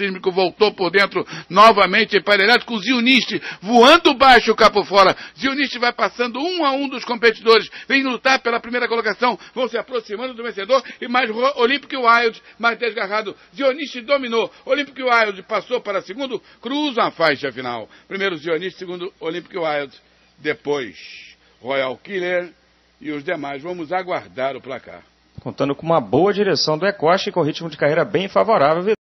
sísmico voltou por dentro novamente emparelhado com o Zioniste voando baixo, capo fora. Zioniste vai passando um a um dos competidores, vem lutar pela primeira colocação, vão se aproximando do vencedor e mais Olympic Wild, mais desgarrado. Zioniste dominou. Olympic Wild passou para segundo, cruza a faixa final. Primeiro Zioniste, segundo Olympic Wild, depois Royal Killer e os demais. Vamos aguardar o placar. Contando com uma boa direção do Ecoche com ritmo de carreira bem favorável.